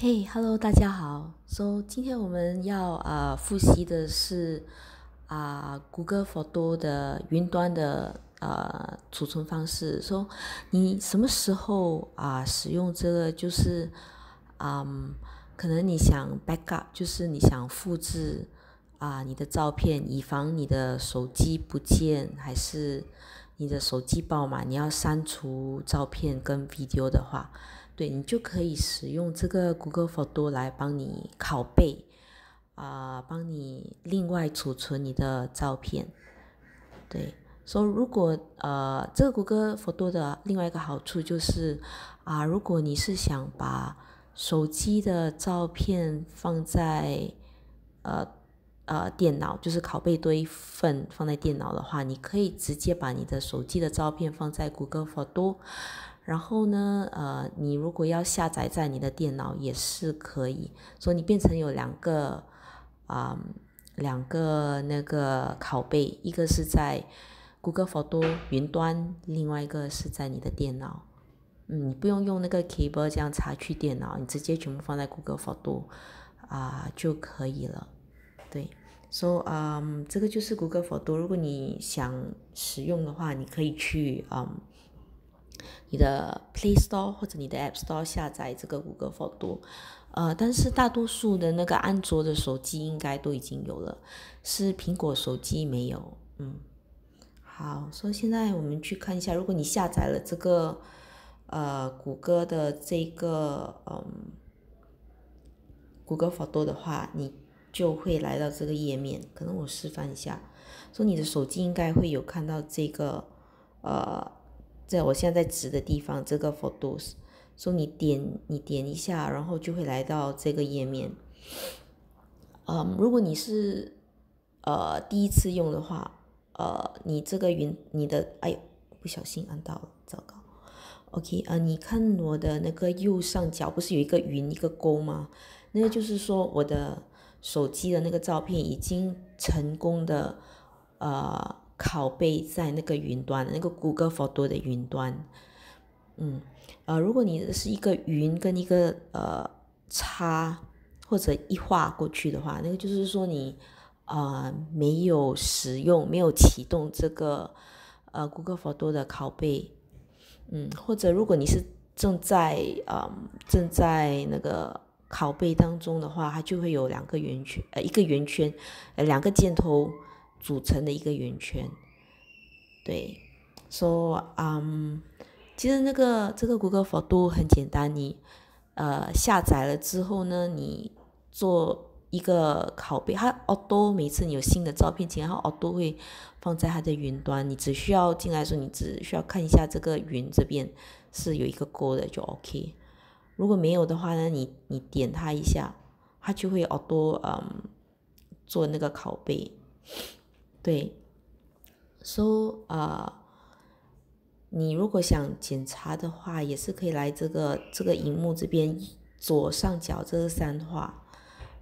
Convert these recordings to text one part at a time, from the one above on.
嘿，Hello，大家好。So，今天我们要啊复习的是啊谷歌 Photo 的云端的呃储存方式。说你什么时候啊使用这个？就是嗯，可能你想 backup，就是你想复制啊你的照片，以防你的手机不见，还是你的手机爆满，你要删除照片跟 video 的话。对你就可以使用这个 Google Photo 来帮你拷贝，啊，帮你另外储存你的照片。对，说如果呃，这个 Google Photo 的另外一个好处就是啊，如果你是想把手机的照片放在呃呃电脑，就是拷贝多一份放在电脑的话，你可以直接把你的手机的照片放在 Google Photo。然后呢，呃，你如果要下载在你的电脑也是可以，所以你变成有两个啊，两个那个拷贝，一个是在 Google Photo 云端，另外一个是在你的电脑。嗯，你不用用那个 cable 这样插去电脑，你直接全部放在 Google Photo 啊就可以了。对，所以啊，这个就是 Google Photo。如果你想使用的话，你可以去嗯。你的 Play Store 或者你的 App Store 下载这个谷歌 Photo，呃，但是大多数的那个安卓的手机应该都已经有了，是苹果手机没有。嗯，好，所以现在我们去看一下，如果你下载了这个呃谷歌的这个嗯谷歌 Photo 的话，你就会来到这个页面。可能我示范一下，说你的手机应该会有看到这个呃。在我现在指的地方，这个 Photos，说你点你点一下，然后就会来到这个页面。嗯，如果你是呃第一次用的话，呃，你这个云你的哎呦，不小心按到了，糟糕。OK 啊，你看我的那个右上角不是有一个云一个勾吗？那就是说我的手机的那个照片已经成功的呃。拷贝在那个云端，那个谷歌 Photo 的云端，嗯，呃，如果你是一个云跟一个呃叉或者一画过去的话，那个就是说你啊没有使用、没有启动这个呃谷歌 Photo 的拷贝，嗯，或者如果你是正在啊正在那个拷贝当中的话，它就会有两个圆圈，呃，一个圆圈，呃，两个箭头。组成的一个圆圈，对，说，嗯，其实那个这个谷歌 Photo 很简单，你呃下载了之后呢，你做一个拷贝，它 auto 每次你有新的照片进来，它 auto 会放在它的云端，你只需要进来的时候，你只需要看一下这个云这边是有一个勾的就 OK，如果没有的话呢，你你点它一下，它就会 auto 嗯做那个拷贝。对，说啊，你如果想检查的话，也是可以来这个这个荧幕这边左上角这个三画，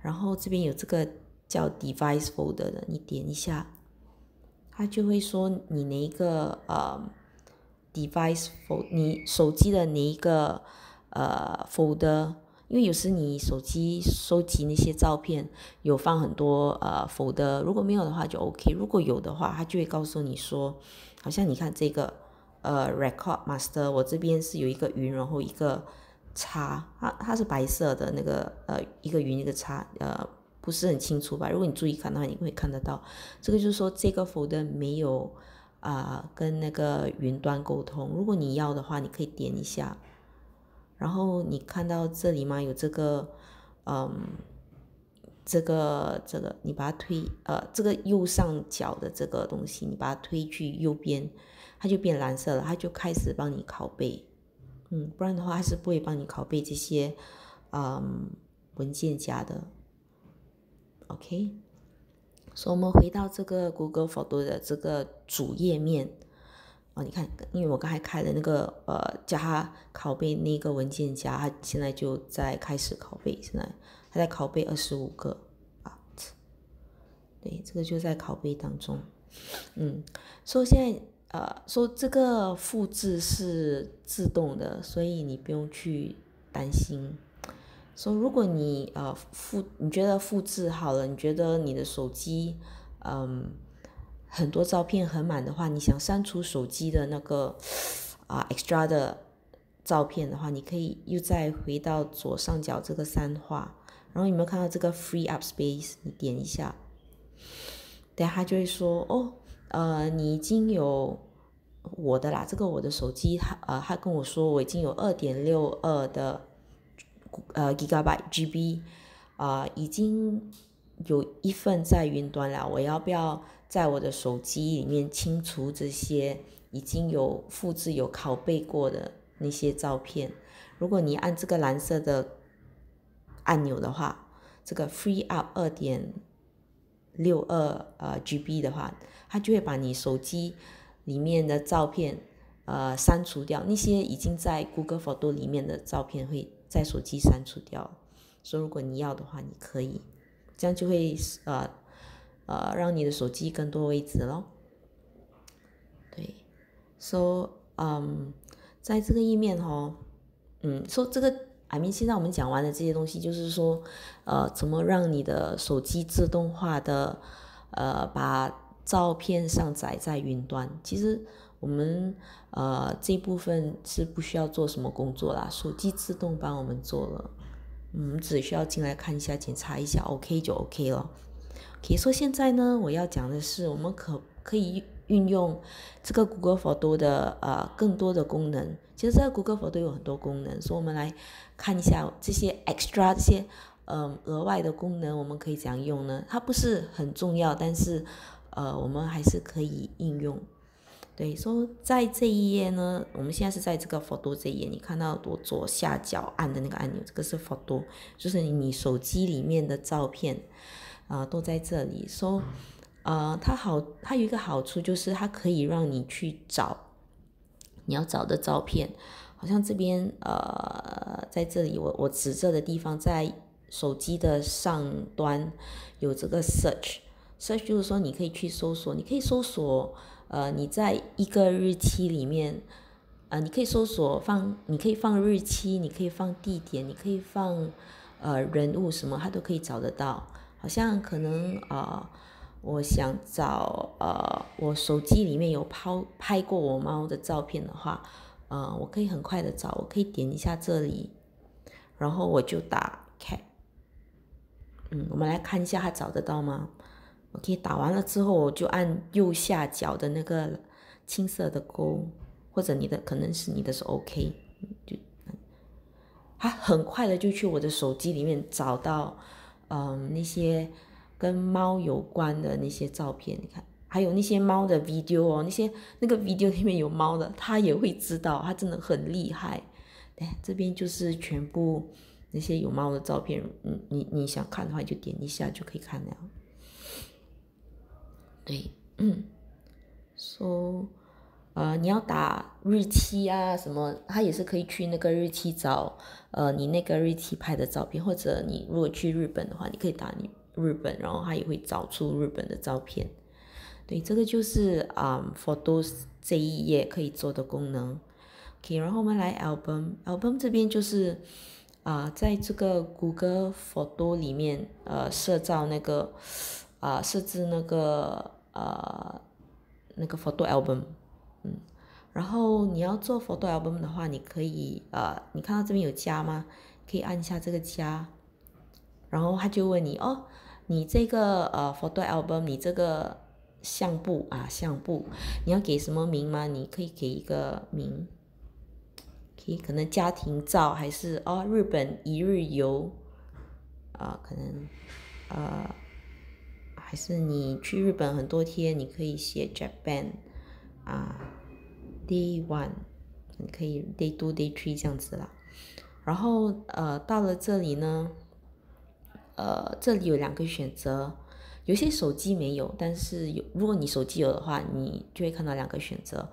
然后这边有这个叫 Device Folder 的，你点一下，它就会说你哪一个呃 Device Folder，你手机的哪一个呃 Folder。因为有时你手机收集那些照片有放很多呃否的，如果没有的话就 OK，如果有的话，它就会告诉你说，好像你看这个呃 Record Master，我这边是有一个云，然后一个叉，它它是白色的那个呃一个云一个叉，呃不是很清楚吧？如果你注意看的话，你会看得到，这个就是说这个否的没有啊跟那个云端沟通，如果你要的话，你可以点一下。然后你看到这里吗？有这个，嗯，这个这个，你把它推，呃，这个右上角的这个东西，你把它推去右边，它就变蓝色了，它就开始帮你拷贝，嗯，不然的话它是不会帮你拷贝这些，嗯，文件夹的。OK，所以我们回到这个 Google Photo 的这个主页面。哦，你看，因为我刚才开了那个呃，叫它拷贝那个文件夹，它现在就在开始拷贝，现在它在拷贝二十五个啊，对，这个就在拷贝当中。嗯，说现在呃，说这个复制是自动的，所以你不用去担心。说如果你呃复你觉得复制好了，你觉得你的手机嗯很多照片很满的话，你想删除手机的那个啊 extra 的照片的话，你可以又再回到左上角这个三画，然后有没有看到这个 free up space？你点一下，等下他就会说哦，呃，你已经有我的啦，这个我的手机，他呃他跟我说我已经有二点六二的。呃，gigabyte GB，啊，已经有一份在云端了。我要不要在我的手机里面清除这些已经有复制、有拷贝过的那些照片？如果你按这个蓝色的按钮的话，这个 Free Up 二点六二呃 GB 的话，它就会把你手机里面的照片呃删除掉。那些已经在 Google Photo 里面的照片会。在手机删除掉，所以如果你要的话，你可以，这样就会呃呃让你的手机更多位置咯。对，说嗯，在这个页面哈，嗯，说这个，I mean，现在我们讲完的这些东西，就是说呃，怎么让你的手机自动化的呃把照片上载在云端，其实。我们呃这部分是不需要做什么工作啦，手机自动帮我们做了，我们只需要进来看一下，检查一下，OK 就 OK 了。可以说现在呢，我要讲的是，我们可可以运用这个 Google Photo 的呃更多的功能。其实这个 Google Photo 有很多功能，所以我们来看一下这些 extra 这些嗯额外的功能，我们可以怎样用呢？它不是很重要，但是呃我们还是可以应用。对，说在这一页呢，我们现在是在这个 photo 这一页，你看到我左下角按的那个按钮，这个是 photo，就是你手机里面的照片，啊，都在这里。说，呃，它好，它有一个好处就是它可以让你去找你要找的照片，好像这边呃，在这里我我指着的地方，在手机的上端有这个 search，search 就是说你可以去搜索，你可以搜索。呃，你在一个日期里面，呃，你可以搜索放，你可以放日期，你可以放地点，你可以放呃人物什么，它都可以找得到。好像可能啊，我想找呃，我手机里面有抛拍过我猫的照片的话，呃，我可以很快的找，我可以点一下这里，然后我就打 cat，嗯，我们来看一下它找得到吗？OK，打完了之后，我就按右下角的那个青色的勾，或者你的可能是你的是 OK，就它很快的就去我的手机里面找到，嗯，那些跟猫有关的那些照片，你看，还有那些猫的 video 哦，那些那个 video 里面有猫的，它也会知道，它真的很厉害。哎，这边就是全部那些有猫的照片，嗯，你你想看的话，就点一下就可以看了。对，嗯，说，呃，你要打日期啊，什么，他也是可以去那个日期找，呃，你那个日期拍的照片，或者你如果去日本的话，你可以打你日本，然后他也会找出日本的照片。对，这个就是啊，Photos 这一页可以做的功能。OK，然后我们来 Album，Album 这边就是啊，在这个谷歌 Photo 里面，呃，设造那个，啊，设置那个。呃，那个 photo album，嗯，然后你要做 photo album 的话，你可以呃，你看到这边有加吗？可以按一下这个加，然后他就问你哦，你这个呃 photo album，你这个相簿啊相簿，你要给什么名吗？你可以给一个名，可以可能家庭照还是哦日本一日游，啊可能呃。还是你去日本很多天，你可以写 Japan 啊，Day One，你可以 Day Two、Day Three 这样子啦。然后呃，到了这里呢，呃，这里有两个选择，有些手机没有，但是有，如果你手机有的话，你就会看到两个选择。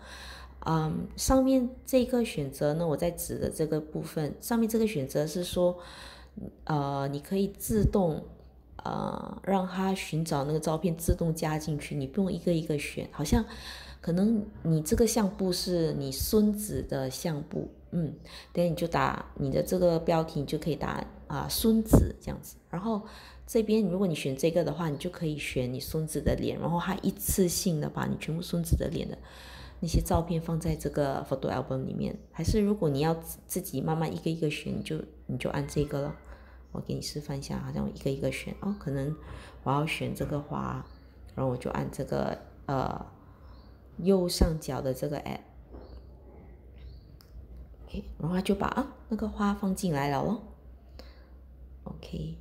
嗯，上面这个选择呢，我在指的这个部分，上面这个选择是说，呃，你可以自动。呃，让他寻找那个照片自动加进去，你不用一个一个选。好像可能你这个相簿是你孙子的相簿，嗯，等你就打你的这个标题，你就可以打啊孙子这样子。然后这边如果你选这个的话，你就可以选你孙子的脸，然后它一次性的把你全部孙子的脸的那些照片放在这个 photo album 里面。还是如果你要自己慢慢一个一个选，你就你就按这个了。我给你示范一下，好像我一个一个选哦，可能我要选这个花，然后我就按这个呃右上角的这个 app，OK，然后就把啊那个花放进来了咯。OK，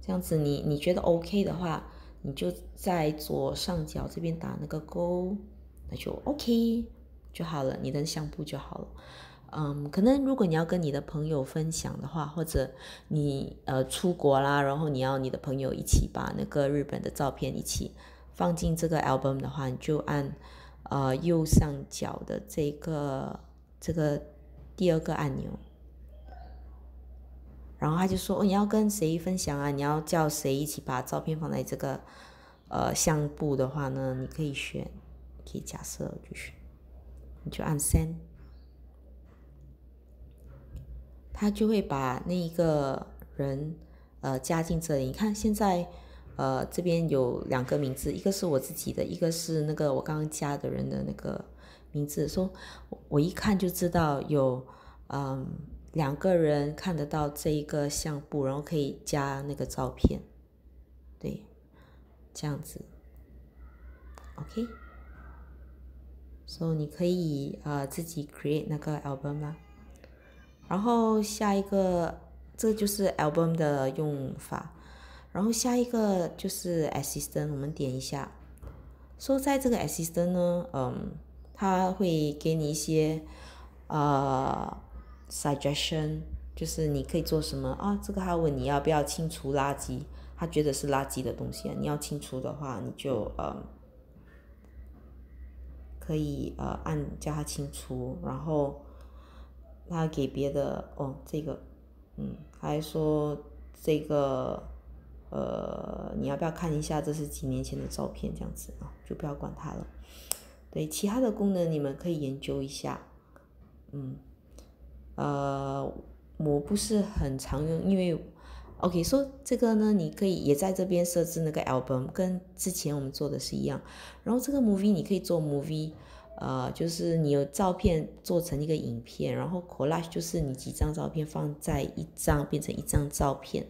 这样子你你觉得 OK 的话，你就在左上角这边打那个勾，那就 OK 就好了，你的相簿就好了。嗯，可能如果你要跟你的朋友分享的话，或者你呃出国啦，然后你要你的朋友一起把那个日本的照片一起放进这个 album 的话，你就按呃右上角的这个这个第二个按钮，然后他就说哦你要跟谁分享啊？你要叫谁一起把照片放在这个呃相簿的话呢？你可以选，可以假设就选，你就按 send。他就会把那一个人呃加进这里。你看现在呃这边有两个名字，一个是我自己的，一个是那个我刚刚加的人的那个名字。说我一看就知道有嗯两个人看得到这一个相簿，然后可以加那个照片，对，这样子，OK。所以你可以呃自己 create 那个 album 啦。然后下一个，这就是 album 的用法。然后下一个就是 assistant，我们点一下。说在这个 assistant 呢，嗯，他会给你一些呃 suggestion，就是你可以做什么啊？这个他问你要不要清除垃圾，他觉得是垃圾的东西啊，你要清除的话，你就呃可以呃按叫他清除，然后。他给别的哦，这个，嗯，还说这个，呃，你要不要看一下？这是几年前的照片，这样子啊，就不要管它了。对，其他的功能你们可以研究一下。嗯，呃，我不是很常用，因为，OK，说这个呢，你可以也在这边设置那个 album，跟之前我们做的是一样。然后这个 movie 你可以做 movie。呃，就是你有照片做成一个影片，然后 collage 就是你几张照片放在一张变成一张照片，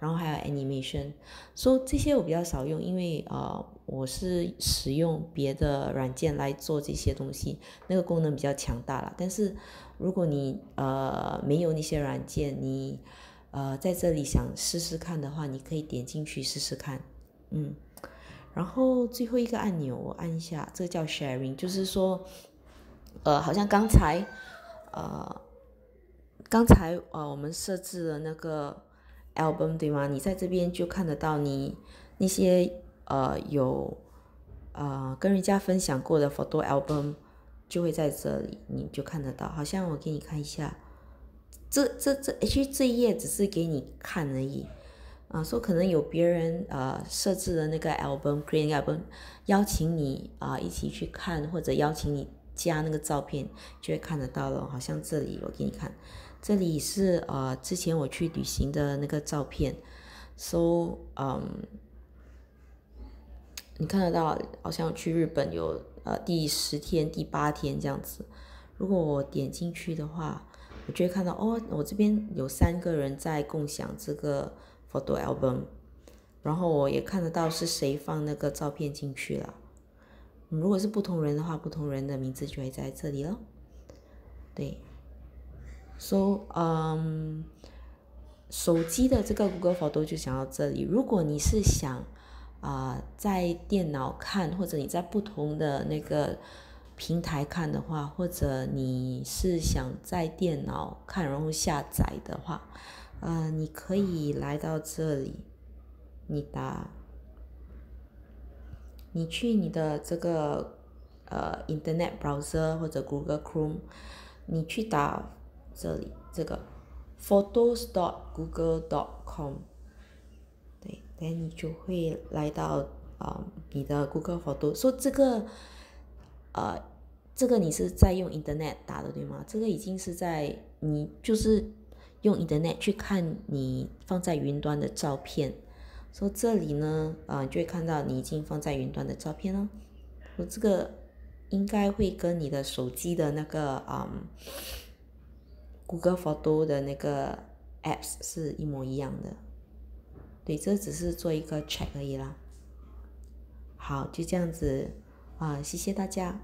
然后还有 animation，说这些我比较少用，因为呃我是使用别的软件来做这些东西，那个功能比较强大了。但是如果你呃没有那些软件，你呃在这里想试试看的话，你可以点进去试试看，嗯。然后最后一个按钮，我按一下，这个叫 sharing，就是说，呃，好像刚才，呃，刚才呃，我们设置了那个 album 对吗？你在这边就看得到你那些呃有呃跟人家分享过的 photo album 就会在这里，你就看得到。好像我给你看一下，这这这，其实这一页只是给你看而已。啊，说可能有别人呃设置的那个 album，create album，邀请你啊一起去看，或者邀请你加那个照片，就会看得到了。好像这里我给你看，这里是呃之前我去旅行的那个照片，so 嗯，你看得到，好像去日本有呃第十天、第八天这样子。如果我点进去的话，我就会看到哦，我这边有三个人在共享这个。photo album，然后我也看得到是谁放那个照片进去了。如果是不同人的话，不同人的名字就会在这里了。对，so，嗯，手机的这个 Google Photo 就想到这里。如果你是想啊在电脑看，或者你在不同的那个平台看的话，或者你是想在电脑看然后下载的话。呃，你可以来到这里，你打，你去你的这个呃 Internet browser 或者 Google Chrome，你去打这里这个 photos dot google dot com，对，那你就会来到啊你的 Google Photo，说这个呃。这个你是在用 Internet 打的对吗？这个已经是在你就是用 Internet 去看你放在云端的照片。说这里呢，啊，就会看到你已经放在云端的照片了。说这个应该会跟你的手机的那个啊，Google Photo 的那个 Apps 是一模一样的。对，这只是做一个 check 而已啦。好，就这样子啊，谢谢大家。